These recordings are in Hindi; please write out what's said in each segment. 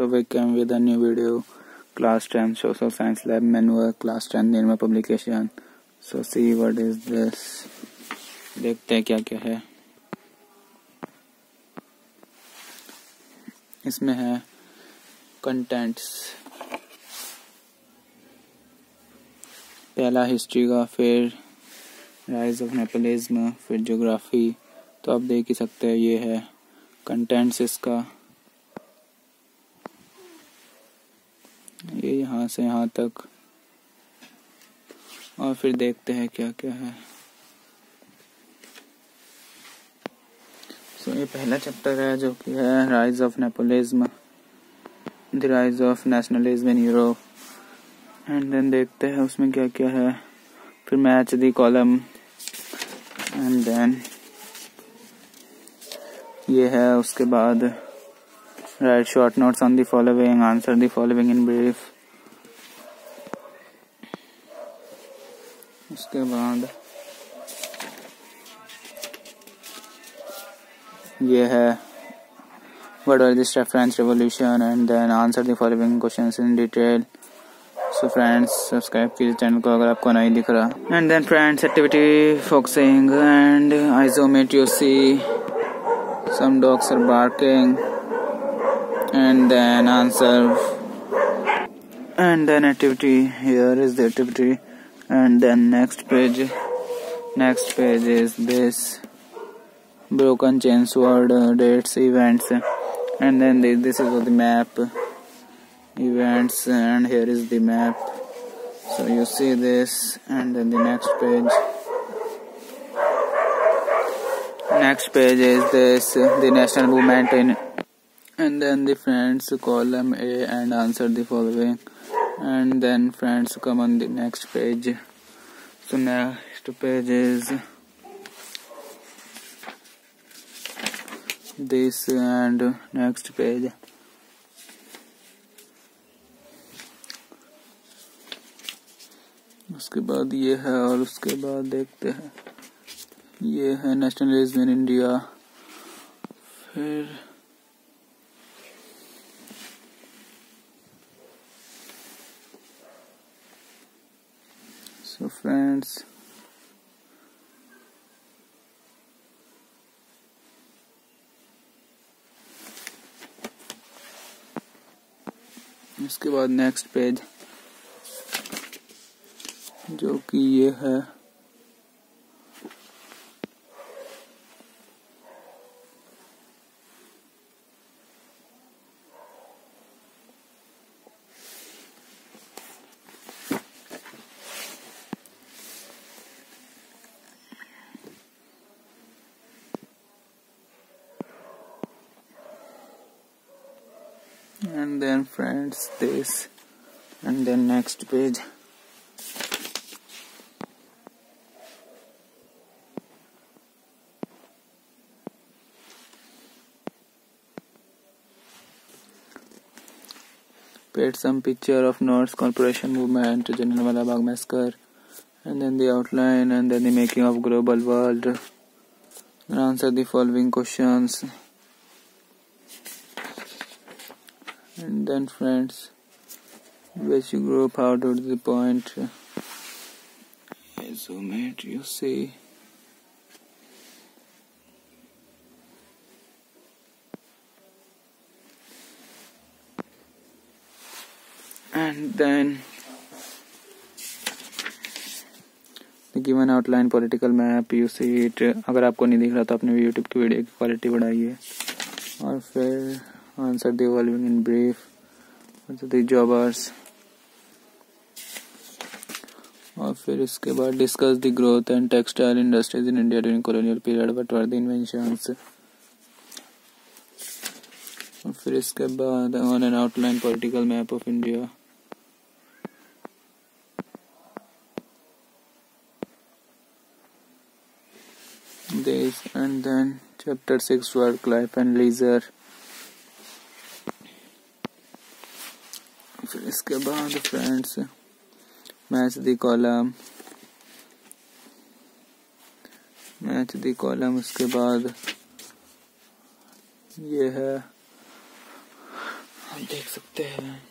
So welcome with new video class 10 social science lab manual class 10 Nirma publication so see what is this देखते हैं क्या-क्या है। इसमें है कंटेंट्स पहला हिस्ट्री का, फिर राइज ऑफ़ नेपालिज्म फिर जोग्राफी तो आप देख ही सकते हैं, ये है कंटेंट्स इसका। ये यहाँ से यहाँ तक। और फिर देखते हैं क्या क्या है। सो so, ये पहला चैप्टर है जो कि है rise of नेपोलिज्म the rise of nationalism in Europe and then देखते हैं उसमें क्या क्या है। फिर match the column and then ये है उसके बाद। Right short notes on the following answer the following in brief उसके बाद ये है what are this French revolution and then answer the following questions in detail so friends subscribe कीजिए चैनल को अगर आपको नहीं दिख रहा and then friends activity focusing and isomate you see some dogs are barking and then answer. And then activity. Here is the activity. And then next page. Next page is this. Broken chain sword uh, dates events. And then this, this is the map. Events. And here is the map. So you see this. And then the next page. Next page is this. The national movement in and then the friends column a and answer the following and then friends come on the next page so next page is this and next page उसके बाद ये है और उसके बाद देखते हैं ये है नेशनलिज्म इन इंडिया फिर सो friends. इसके बाद नेक्स्ट पेज जो कि ये है। And then friends this and then next page paid some picture of North Corporation movement, General Malabag massacre, and then the outline, and then the making of global world. And answer the following questions. And then, friends, basic group, how to the point. Zoom it, you see. and then the given outline political map you see it अगर आपको नहीं दिख रहा तो अपने यूट्यूब की वीडियो की क्वालिटी बढ़ाइए और फिर answer the following in brief the jobbers और फिर इसके बाद discuss the growth and textile industries in India during colonial period what were the inventions और फिर इसके बाद on an outline political map of India this and then chapter 6 work life and leisure. फिर इसके बाद friends match the column match the column उसके बाद ये है। देख सकते हैं।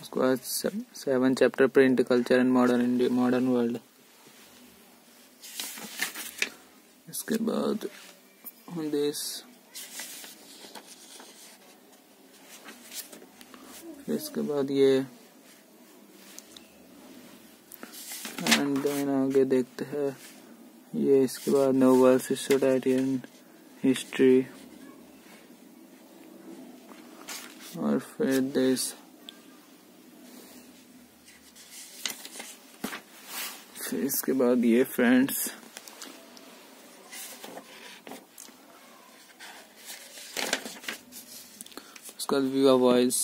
उसके बाद seven chapter print culture and modern modern world इसके बाद देश इसके बाद ये एंड देन आगे देखते हैं। ये इसके बाद नोवेल्स सोसाइटी हिस्ट्री और फिर देश। फिर इसके बाद ये फ्रेंड्स उसका view voice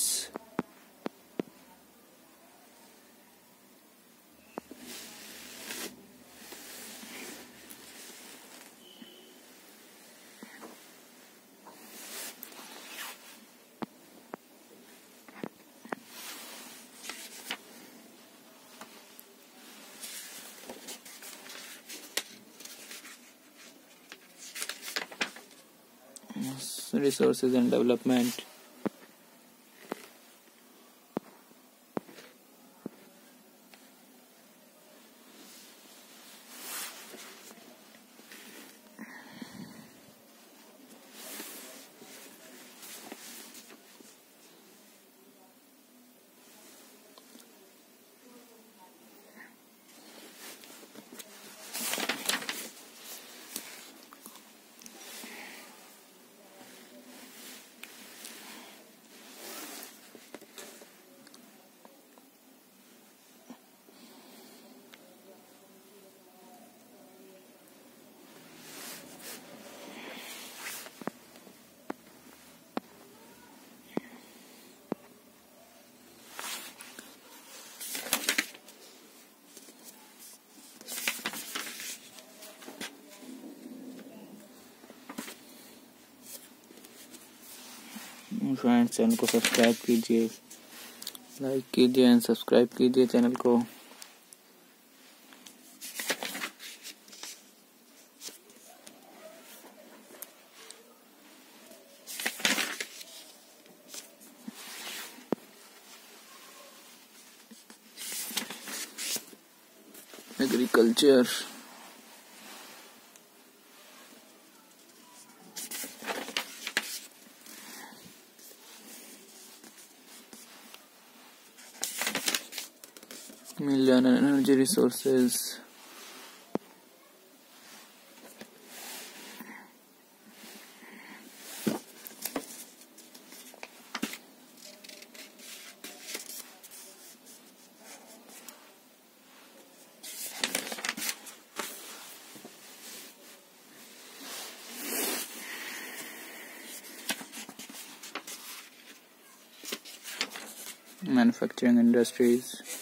resources and development Friends channel को सब्सक्राइब कीजिए। लाइक कीजिए एंड सब्सक्राइब कीजिए चैनल को। Agriculture million energy resources. Manufacturing industries